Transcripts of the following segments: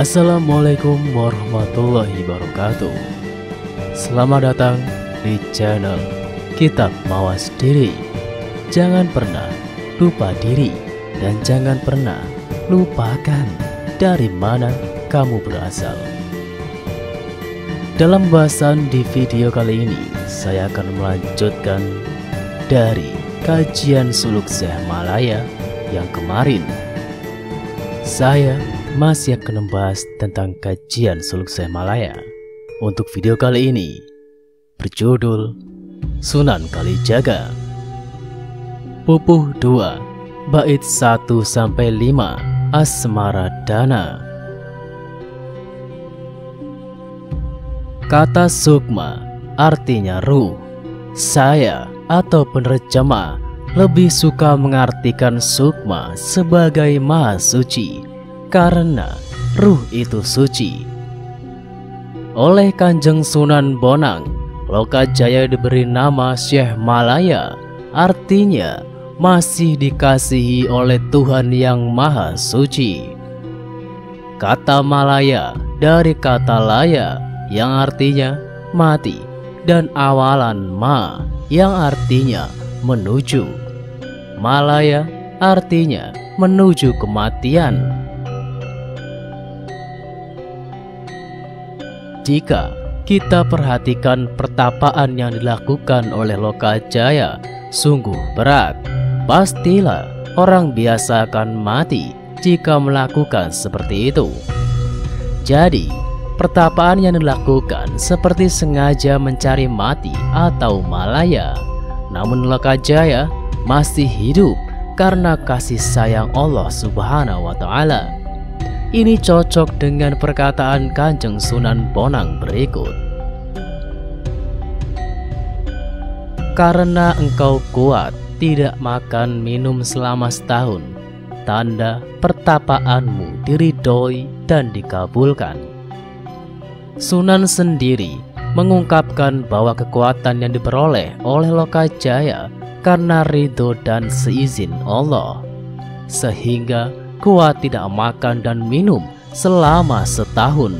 Assalamualaikum warahmatullahi wabarakatuh. Selamat datang di channel Kitab Mawas Diri. Jangan pernah lupa diri Dan jangan pernah lupakan dari mana kamu berasal. Dalam bahasan di video kali ini Saya akan melanjutkan dari kajian suluk Syekh Malaya yang kemarin. Saya masih akan membahas tentang kajian Suluk Malaya. Untuk video kali ini berjudul Sunan Kalijaga. Pupuh 2 bait 1 sampai 5 Asmara Dana. Kata sukma artinya ruh. Saya atau penerjemah lebih suka mengartikan sukma sebagai maha suci karena ruh itu suci. Oleh Kanjeng Sunan Bonang, Lokajaya diberi nama Syekh Malaya, artinya masih dikasihi oleh Tuhan yang Maha Suci. Kata Malaya dari kata laya yang artinya mati dan awalan ma yang artinya menuju. Malaya artinya menuju kematian. Jika kita perhatikan pertapaan yang dilakukan oleh Lokajaya sungguh berat, pastilah orang biasa akan mati jika melakukan seperti itu. Jadi, pertapaan yang dilakukan seperti sengaja mencari mati atau malaya. Namun Lokajaya masih hidup karena kasih sayang Allah Subhanahu wa taala. Ini cocok dengan perkataan Kanjeng Sunan Bonang berikut. Karena engkau kuat tidak makan minum selama setahun, tanda pertapaanmu diridoi dan dikabulkan. Sunan sendiri mengungkapkan bahwa kekuatan yang diperoleh oleh Lokajaya karena ridho dan seizin Allah, sehingga kuat tidak makan dan minum selama setahun.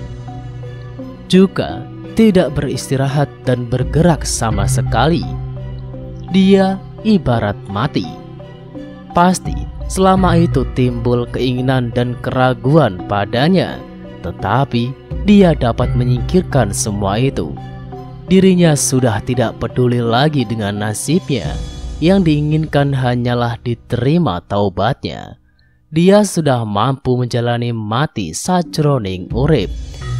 Juga tidak beristirahat dan bergerak sama sekali. Dia ibarat mati. Pasti selama itu timbul keinginan dan keraguan padanya, tetapi dia dapat menyingkirkan semua itu. Dirinya sudah tidak peduli lagi dengan nasibnya, yang diinginkan hanyalah diterima taubatnya dia sudah mampu menjalani mati sajroning urip,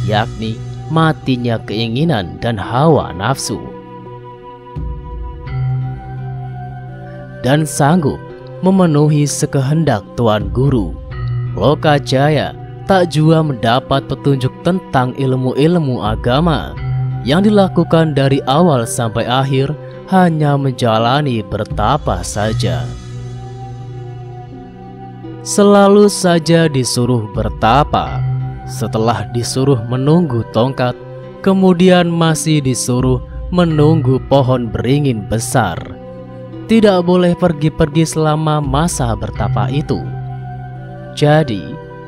yakni matinya keinginan dan hawa nafsu. Dan sanggup memenuhi sekehendak Tuan Guru. Loka Jaya tak jua mendapat petunjuk tentang ilmu-ilmu agama yang dilakukan dari awal sampai akhir hanya menjalani bertapa saja selalu saja disuruh bertapa. Setelah disuruh menunggu tongkat, kemudian masih disuruh menunggu pohon beringin besar. Tidak boleh pergi-pergi selama masa bertapa itu. Jadi,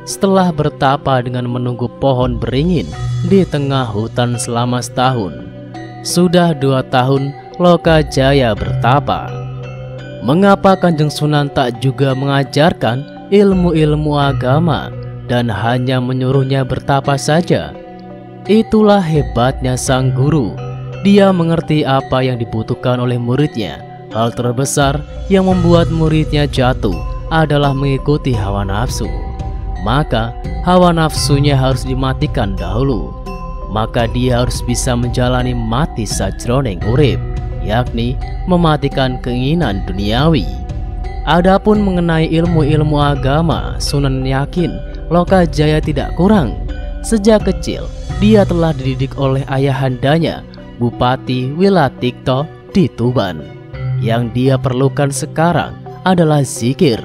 setelah bertapa dengan menunggu pohon beringin di tengah hutan selama setahun, sudah dua tahun Loka Jaya bertapa. Mengapa Kanjeng Sunan tak juga mengajarkan ilmu-ilmu agama dan hanya menyuruhnya bertapa saja. Itulah hebatnya sang guru. Dia mengerti apa yang dibutuhkan oleh muridnya. Hal terbesar yang membuat muridnya jatuh adalah mengikuti hawa nafsu. Maka hawa nafsunya harus dimatikan dahulu. Maka dia harus bisa menjalani mati sajroning urip, yakni mematikan keinginan duniawi. Adapun mengenai ilmu-ilmu agama, Sunan yakin Loka Jaya tidak kurang. Sejak kecil, dia telah dididik oleh ayahandanya, Bupati Wilatikto di Tuban. Yang dia perlukan sekarang adalah zikir,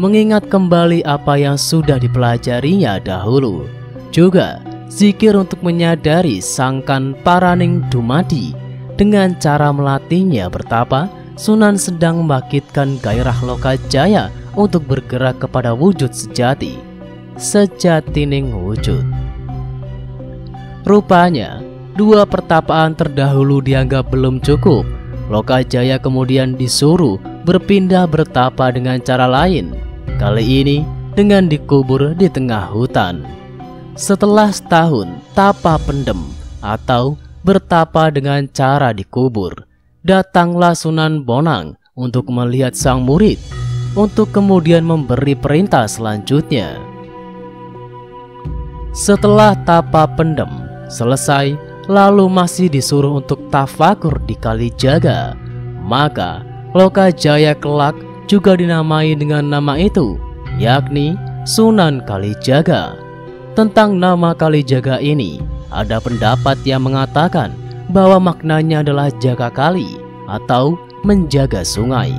mengingat kembali apa yang sudah dipelajarinya dahulu. Juga zikir untuk menyadari sangkan paraning dumadi dengan cara melatihnya bertapa Sunan sedang membangkitkan gairah Loka Jaya untuk bergerak kepada wujud sejati. sejatining wujud. Rupanya, dua pertapaan terdahulu dianggap belum cukup. Loka Jaya kemudian disuruh berpindah bertapa dengan cara lain. Kali ini dengan dikubur di tengah hutan. Setelah setahun tapa pendem atau bertapa dengan cara dikubur, datanglah Sunan Bonang untuk melihat sang murid untuk kemudian memberi perintah selanjutnya. Setelah tapa pendem selesai, lalu masih disuruh untuk tafakur di Kali Jaga, maka Loka Jaya kelak juga dinamai dengan nama itu, yakni Sunan Kalijaga. Tentang nama Kalijaga ini, ada pendapat yang mengatakan bahwa maknanya adalah jaga kali atau menjaga sungai.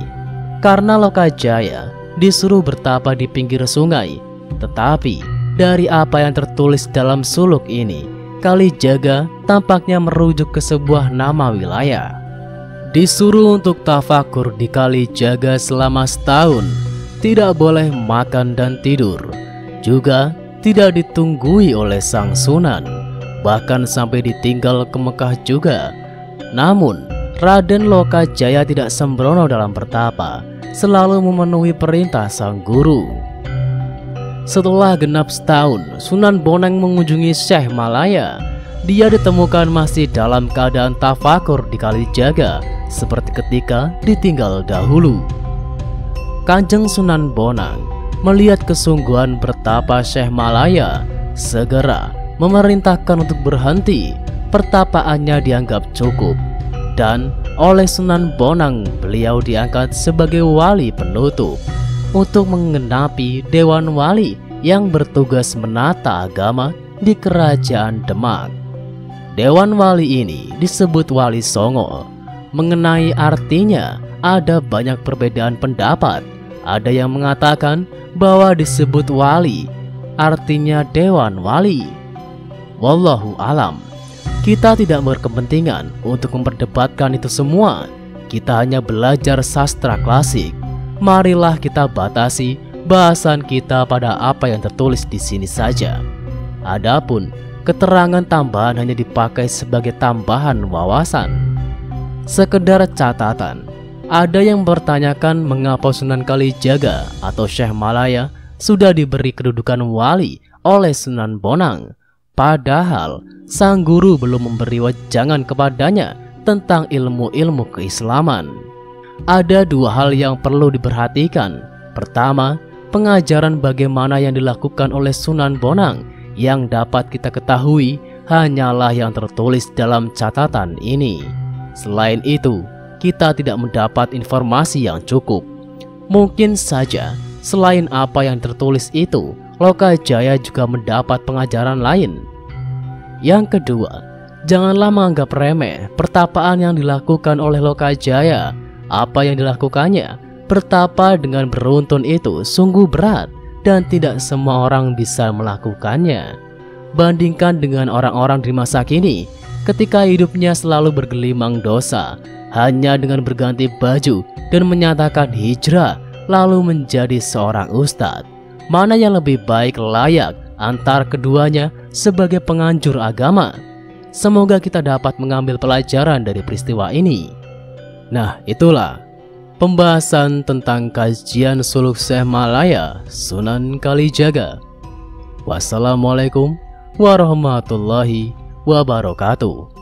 Karena Loka Jaya disuruh bertapa di pinggir sungai, tetapi dari apa yang tertulis dalam suluk ini, Kali Jaga tampaknya merujuk ke sebuah nama wilayah. Disuruh untuk tafakur di Kali Jaga selama setahun, tidak boleh makan dan tidur. Juga tidak ditunggui oleh sang sunan, bahkan sampai ditinggal ke Mekah juga. Namun, Raden Loka Jaya tidak sembrono dalam bertapa, selalu memenuhi perintah sang guru. Setelah genap setahun, Sunan Bonang mengunjungi Syekh Malaya. Dia ditemukan masih dalam keadaan tafakur di Kalijaga, seperti ketika ditinggal dahulu. Kanjeng Sunan Bonang melihat kesungguhan bertapa Syekh Malaya, segera memerintahkan untuk berhenti. Pertapaannya dianggap cukup, dan oleh Sunan Bonang beliau diangkat sebagai wali penutup untuk mengenapi Dewan Wali yang bertugas menata agama di Kerajaan Demak. Dewan Wali ini disebut Wali Songo. Mengenai artinya, ada banyak perbedaan pendapat. Ada yang mengatakan bahwa disebut wali, artinya Dewan Wali. Wallahu alam. Kita tidak berkepentingan untuk memperdebatkan itu semua. Kita hanya belajar sastra klasik marilah kita batasi bahasan kita pada apa yang tertulis di sini saja. Adapun keterangan tambahan hanya dipakai sebagai tambahan wawasan. Sekedar catatan, ada yang bertanyakan mengapa Sunan Kalijaga atau Syekh Malaya sudah diberi kedudukan wali oleh Sunan Bonang, padahal sang guru belum memberi wajangan kepadanya tentang ilmu-ilmu keislaman ada dua hal yang perlu diperhatikan. Pertama, pengajaran bagaimana yang dilakukan oleh Sunan Bonang yang dapat kita ketahui hanyalah yang tertulis dalam catatan ini. Selain itu, kita tidak mendapat informasi yang cukup. Mungkin saja, selain apa yang tertulis itu, Loka Jaya juga mendapat pengajaran lain. Yang kedua, janganlah menganggap remeh pertapaan yang dilakukan oleh Loka Jaya apa yang dilakukannya, bertapa dengan beruntun itu sungguh berat dan tidak semua orang bisa melakukannya. Bandingkan dengan orang-orang di masa kini, ketika hidupnya selalu bergelimang dosa, hanya dengan berganti baju dan menyatakan hijrah lalu menjadi seorang ustadz. Mana yang lebih baik layak antar keduanya sebagai penganjur agama? Semoga kita dapat mengambil pelajaran dari peristiwa ini. Nah, itulah pembahasan tentang kajian suluk Syekh Malaya Sunan Kalijaga. Wassalamualaikum warahmatullahi wabarakatuh.